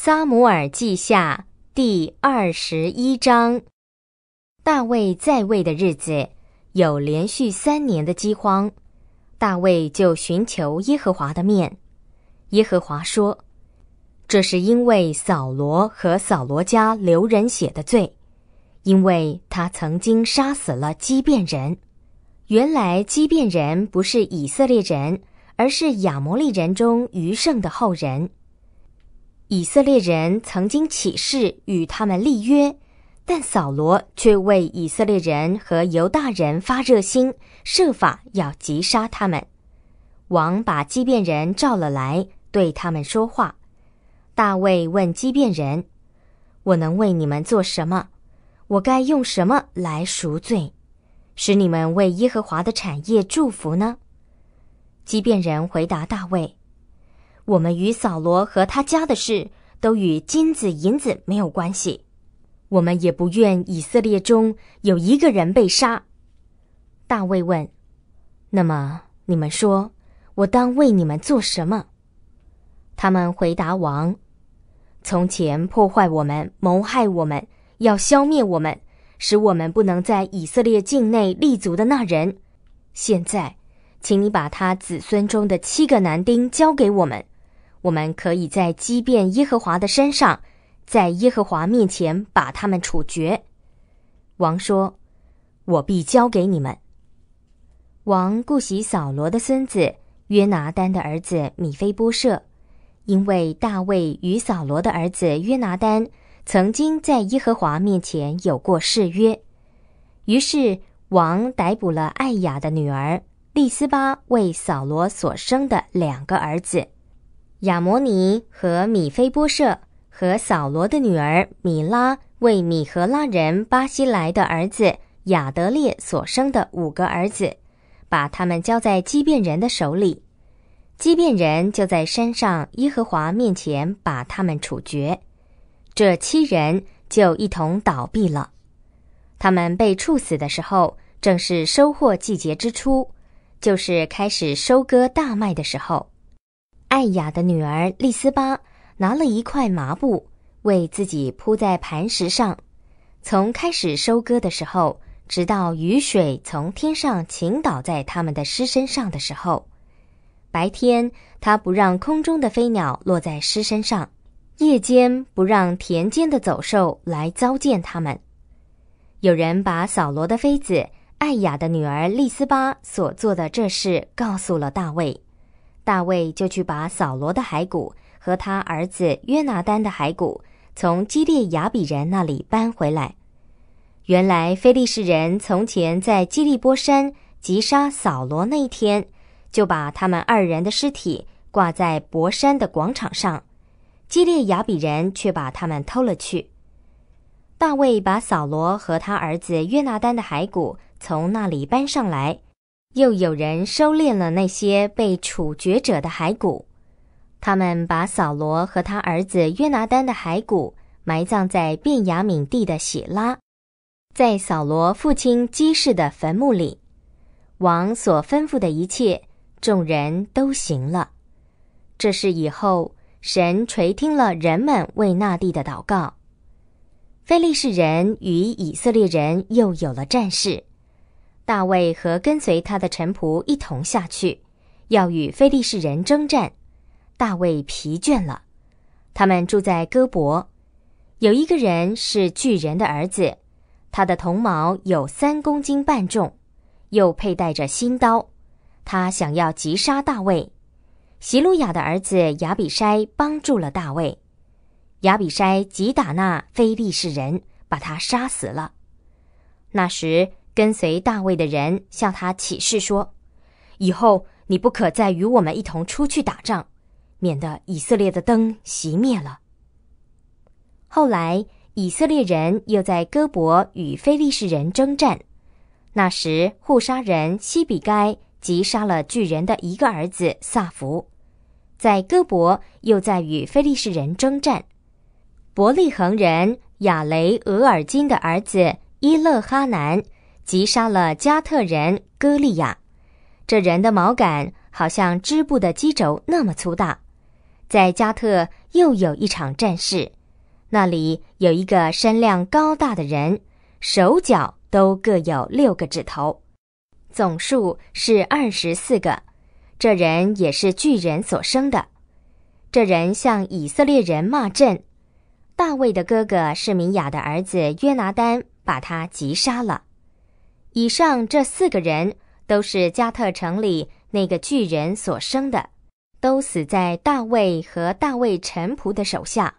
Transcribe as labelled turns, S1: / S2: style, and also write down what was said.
S1: 撒母耳记下第二十一章。大卫在位的日子有连续三年的饥荒，大卫就寻求耶和华的面。耶和华说：“这是因为扫罗和扫罗家流人血的罪，因为他曾经杀死了基遍人。原来基遍人不是以色列人，而是亚摩利人中余剩的后人。”以色列人曾经起誓与他们立约，但扫罗却为以色列人和犹大人发热心，设法要击杀他们。王把基遍人召了来，对他们说话。大卫问基遍人：“我能为你们做什么？我该用什么来赎罪，使你们为耶和华的产业祝福呢？”基遍人回答大卫。我们与扫罗和他家的事都与金子银子没有关系，我们也不愿以色列中有一个人被杀。大卫问：“那么你们说，我当为你们做什么？”他们回答王：“从前破坏我们、谋害我们、要消灭我们、使我们不能在以色列境内立足的那人，现在，请你把他子孙中的七个男丁交给我们。”我们可以在击遍耶和华的身上，在耶和华面前把他们处决。王说：“我必交给你们。”王顾惜扫罗的孙子约拿丹的儿子米菲波设，因为大卫与扫罗的儿子约拿丹曾经在耶和华面前有过誓约，于是王逮捕了艾雅的女儿利斯巴为扫罗所生的两个儿子。亚摩尼和米菲波设和扫罗的女儿米拉为米和拉人巴西来的儿子亚德烈所生的五个儿子，把他们交在基遍人的手里。基遍人就在山上耶和华面前把他们处决。这七人就一同倒闭了。他们被处死的时候，正是收获季节之初，就是开始收割大麦的时候。艾雅的女儿丽斯巴拿了一块麻布，为自己铺在磐石上。从开始收割的时候，直到雨水从天上倾倒在他们的尸身上的时候，白天他不让空中的飞鸟落在尸身上，夜间不让田间的走兽来糟践他们。有人把扫罗的妃子艾雅的女儿丽斯巴所做的这事告诉了大卫。大卫就去把扫罗的骸骨和他儿子约拿丹的骸骨从基列雅比人那里搬回来。原来非利士人从前在基利波山击杀扫罗那一天，就把他们二人的尸体挂在博山的广场上，基列雅比人却把他们偷了去。大卫把扫罗和他儿子约拿丹的骸骨从那里搬上来。又有人收敛了那些被处决者的骸骨，他们把扫罗和他儿子约拿丹的骸骨埋葬在便雅悯地的血拉，在扫罗父亲基士的坟墓里。王所吩咐的一切，众人都行了。这是以后神垂听了人们为那地的祷告。非利士人与以色列人又有了战事。大卫和跟随他的臣仆一同下去，要与非利士人征战。大卫疲倦了。他们住在戈伯，有一个人是巨人的儿子，他的铜矛有三公斤半重，又佩戴着新刀。他想要击杀大卫。席路亚的儿子亚比筛帮助了大卫。亚比筛击打那非利士人，把他杀死了。那时。跟随大卫的人向他起誓说：“以后你不可再与我们一同出去打仗，免得以色列的灯熄灭了。”后来以色列人又在戈伯与非利士人征战，那时护杀人西比该击杀了巨人的一个儿子萨福，在戈伯又在与非利士人征战，伯利恒人亚雷俄尔金的儿子伊勒哈南。击杀了加特人歌利亚，这人的毛杆好像织布的机轴那么粗大。在加特又有一场战事，那里有一个身量高大的人，手脚都各有六个指头，总数是二十四个。这人也是巨人所生的。这人向以色列人骂阵。大卫的哥哥是米雅的儿子约拿丹，把他击杀了。以上这四个人都是加特城里那个巨人所生的。都死在大卫和大卫臣仆的手下。